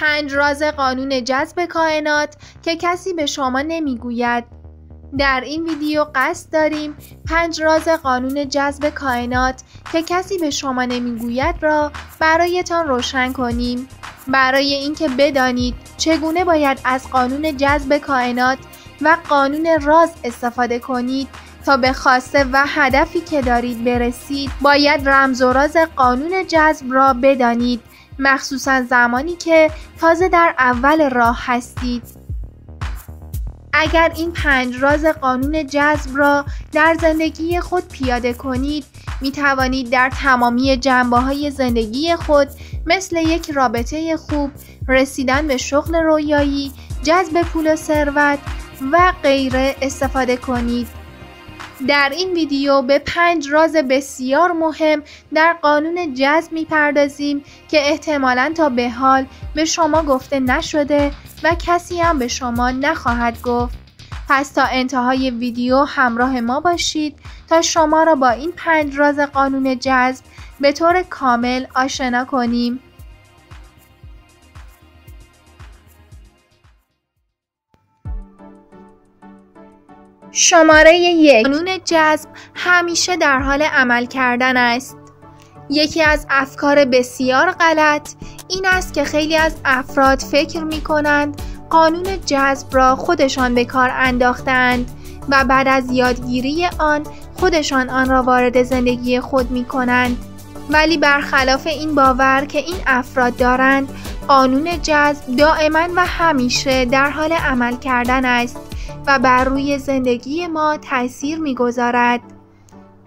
پنج راز قانون جذب کائنات که کسی به شما نمی‌گوید. در این ویدیو قصد داریم پنج راز قانون جذب کائنات که کسی به شما نمی‌گوید را برایتان روشن کنیم. برای اینکه بدانید چگونه باید از قانون جذب کائنات و قانون راز استفاده کنید تا به خواسته و هدفی که دارید برسید باید رمز و راز قانون جذب را بدانید. مخصوصا زمانی که تازه در اول راه هستید. اگر این پنج راز قانون جذب را در زندگی خود پیاده کنید می توانید در تمامی جنبه های زندگی خود مثل یک رابطه خوب رسیدن به شغل رویایی جذب پول و ثروت و غیره استفاده کنید. در این ویدیو به پنج راز بسیار مهم در قانون جذب می‌پردازیم که احتمالا تا به حال به شما گفته نشده و کسی هم به شما نخواهد گفت. پس تا انتهای ویدیو همراه ما باشید تا شما را با این پنج راز قانون جذب به طور کامل آشنا کنیم. شماره یک. قانون جذب همیشه در حال عمل کردن است. یکی از افکار بسیار غلط این است که خیلی از افراد فکر می کنند قانون جذب را خودشان به کار انداختند و بعد از یادگیری آن خودشان آن را وارد زندگی خود می کنند ولی برخلاف این باور که این افراد دارند قانون جذب دائما و همیشه در حال عمل کردن است. و بر روی زندگی ما تاثیر می‌گذارد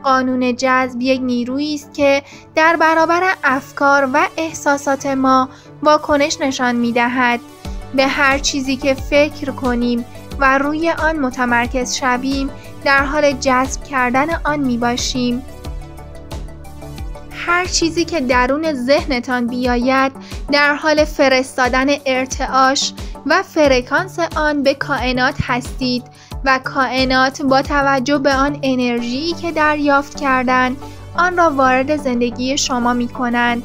قانون جذب یک نیرویی است که در برابر افکار و احساسات ما واکنش نشان می دهد. به هر چیزی که فکر کنیم و روی آن متمرکز شویم در حال جذب کردن آن می باشیم. هر چیزی که درون ذهنتان بیاید در حال فرستادن ارتعاش و فرکانس آن به کائنات هستید و کائنات با توجه به آن انرژی که دریافت کردند آن را وارد زندگی شما می کنند.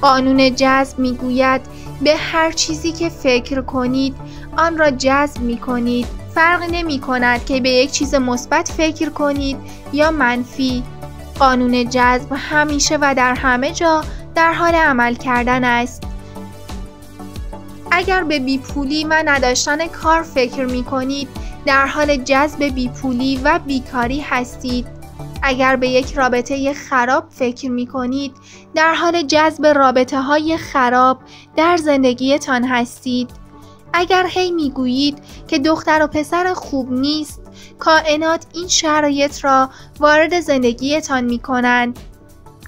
قانون جذب می گوید به هر چیزی که فکر کنید آن را جذب می کنید. فرق نمی کند که به یک چیز مثبت فکر کنید یا منفی. قانون جذب همیشه و در همه جا در حال عمل کردن است. اگر به بیپولی و نداشتن کار فکر می کنید در حال جذب بیپولی و بیکاری هستید. اگر به یک رابطه خراب فکر می کنید در حال جذب رابطه های خراب در زندگیتان هستید. اگر هی می گویید که دختر و پسر خوب نیست کائنات این شرایط را وارد زندگیتان می کنند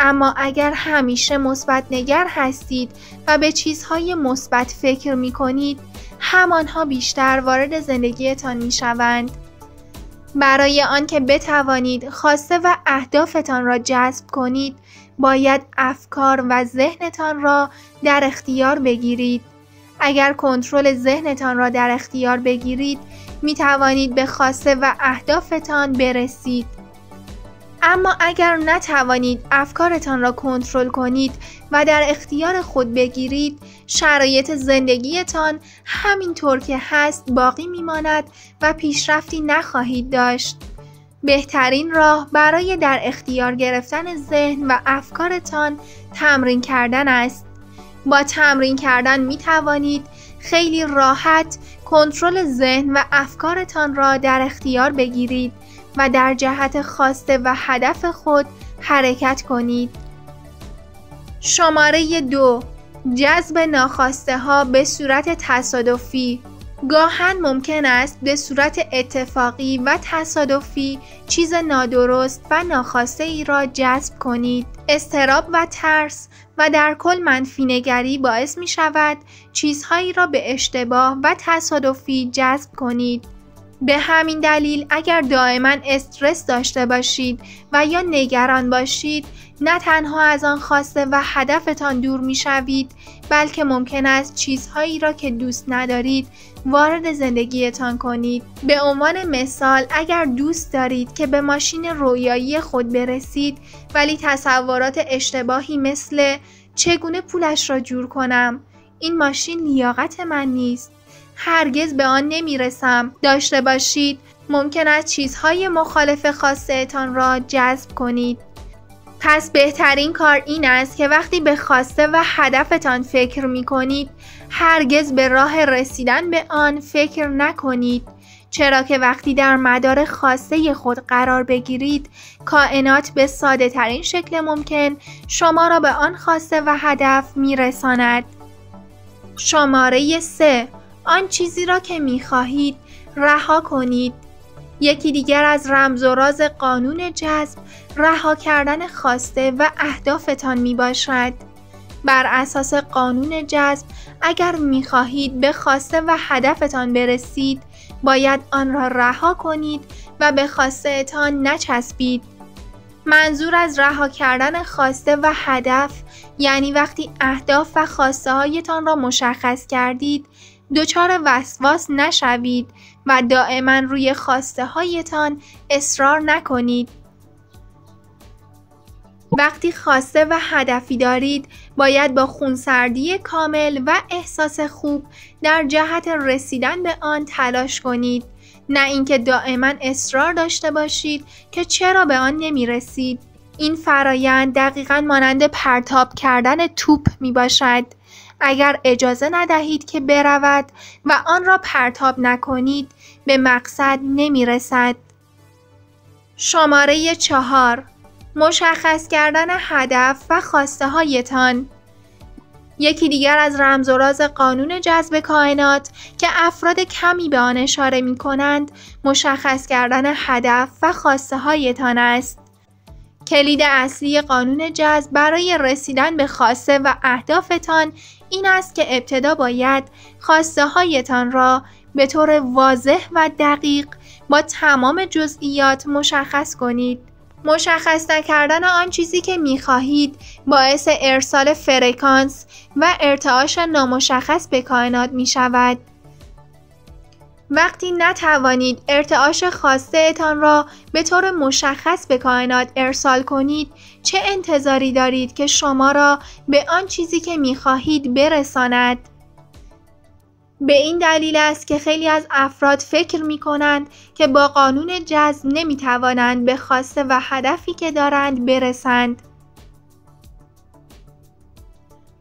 اما اگر همیشه مثبت نگر هستید و به چیزهای مثبت فکر می کنید همانها بیشتر وارد زندگیتان می شوند. برای آنکه بتوانید خواسته و اهدافتان را جذب کنید باید افکار و ذهنتان را در اختیار بگیرید اگر کنترل ذهنتان را در اختیار بگیرید می توانید به خواسته و اهدافتان برسید اما اگر نتوانید افکارتان را کنترل کنید و در اختیار خود بگیرید شرایط زندگیتان همینطور که هست باقی میماند و پیشرفتی نخواهید داشت. بهترین راه برای در اختیار گرفتن ذهن و افکارتان تمرین کردن است. با تمرین کردن می توانید خیلی راحت کنترل ذهن و افکارتان را در اختیار بگیرید. و در جهت خواسته و هدف خود حرکت کنید. شماره دو جذب ناخواسته ها به صورت تصادفی گاهن ممکن است به صورت اتفاقی و تصادفی چیز نادرست و ناخواسته ای را جذب کنید. استراب و ترس و در کل منفی نگری باعث می شود چیزهایی را به اشتباه و تصادفی جذب کنید. به همین دلیل اگر دائما استرس داشته باشید و یا نگران باشید نه تنها از آن خواسته و هدفتان دور می شوید بلکه ممکن است چیزهایی را که دوست ندارید وارد زندگیتان کنید. به عنوان مثال اگر دوست دارید که به ماشین رویایی خود برسید ولی تصورات اشتباهی مثل چگونه پولش را جور کنم؟ این ماشین لیاقت من نیست. هرگز به آن نمی‌رسم. داشته باشید. ممکن است چیزهای مخالف خواستهتان را جذب کنید. پس بهترین کار این است که وقتی به خواسته و هدفتان فکر می کنید هرگز به راه رسیدن به آن فکر نکنید. چرا که وقتی در مدار خواسته خود قرار بگیرید کائنات به ساده ترین شکل ممکن شما را به آن خواسته و هدف می رساند. شماره 3 آن چیزی را که می خواهید رها کنید یکی دیگر از رمز و راز قانون جذب رها کردن خواسته و اهدافتان می باشد. بر اساس قانون جذب اگر می خواهید به خواسته و هدفتان برسید باید آن را رها کنید و به خواستهتان نچسبید. منظور از رها کردن خواسته و هدف یعنی وقتی اهداف و خواسته هایتان را مشخص کردید دچار وسواس نشوید و دائما روی خواسته هایتان اصرار نکنید. وقتی خواسته و هدفی دارید باید با خونسردی کامل و احساس خوب در جهت رسیدن به آن تلاش کنید نه اینکه دائما اصرار داشته باشید که چرا به آن نمی رسید. این فرایند دقیقا مانند پرتاب کردن توپ می باشد. اگر اجازه ندهید که برود و آن را پرتاب نکنید به مقصد نمی رسد. شماره چهار مشخص کردن هدف و خواسته هایتان یکی دیگر از رمز و راز قانون جذب کائنات که افراد کمی به آن اشاره می کنند مشخص کردن هدف و خواسته هایتان است. کلید اصلی قانون جذب برای رسیدن به خواسته و اهدافتان این است که ابتدا باید خواسته هایتان را به طور واضح و دقیق با تمام جزئیات مشخص کنید. مشخص نکردن آن چیزی که می خواهید باعث ارسال فرکانس و ارتعاش نامشخص به کائنات می شود. وقتی نتوانید ارتعاش خواسته اتان را به طور مشخص به کائنات ارسال کنید چه انتظاری دارید که شما را به آن چیزی که می خواهید برساند؟ به این دلیل است که خیلی از افراد فکر می کنند که با قانون جذب نمی توانند به خواسته و هدفی که دارند برسند.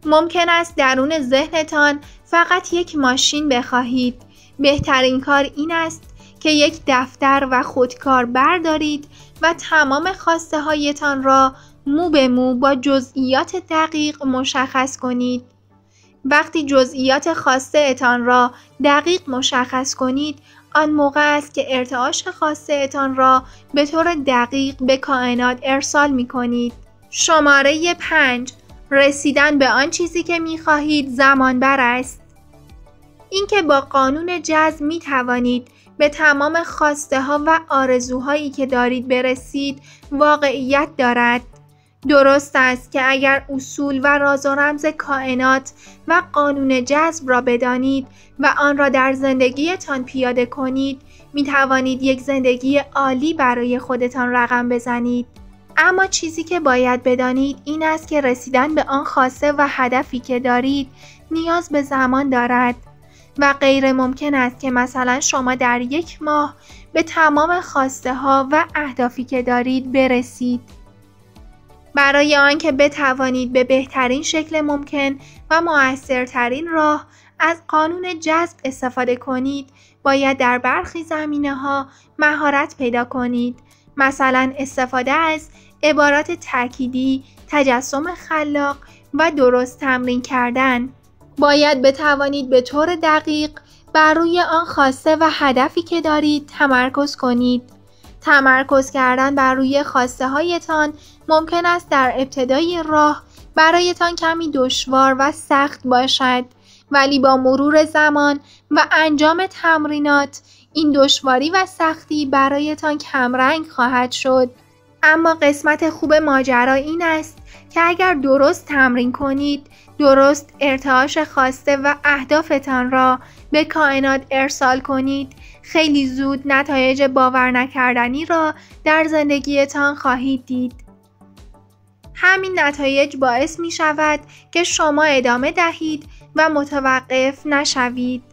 ممکن است درون ذهنتان فقط یک ماشین بخواهید. بهترین کار این است که یک دفتر و خودکار بردارید و تمام خواسته هایتان را مو به مو با جزئیات دقیق مشخص کنید. وقتی جزئیات خواسته اتان را دقیق مشخص کنید آن موقع است که ارتعاش خواسته اتان را به طور دقیق به کائنات ارسال می کنید. شماره 5 رسیدن به آن چیزی که می خواهید زمان بر است. اینکه با قانون جذب می توانید به تمام خواسته ها و آرزوهایی که دارید برسید واقعیت دارد. درست است که اگر اصول و راز و رمز کائنات و قانون جذب را بدانید و آن را در زندگیتان پیاده کنید می توانید یک زندگی عالی برای خودتان رقم بزنید. اما چیزی که باید بدانید این است که رسیدن به آن خواسته و هدفی که دارید نیاز به زمان دارد و غیر ممکن است که مثلا شما در یک ماه به تمام خواسته ها و اهدافی که دارید برسید. برای آنکه بتوانید به بهترین شکل ممکن و موثرترین راه از قانون جذب استفاده کنید باید در برخی زمینه ها مهارت پیدا کنید مثلا استفاده از عبارات تأکیدی، تجسم خلاق و درست تمرین کردن باید بتوانید به طور دقیق بر روی آن خواسته و هدفی که دارید تمرکز کنید. تمرکز کردن بر روی خواسته هایتان ممکن است در ابتدای راه برایتان کمی دشوار و سخت باشد ولی با مرور زمان و انجام تمرینات این دشواری و سختی برایتان کمرنگ خواهد شد. اما قسمت خوب ماجرا این است که اگر درست تمرین کنید درست ارتعاش خواسته و اهدافتان را به کائنات ارسال کنید خیلی زود نتایج باور نکردنی را در زندگیتان خواهید دید همین نتایج باعث می شود که شما ادامه دهید و متوقف نشوید.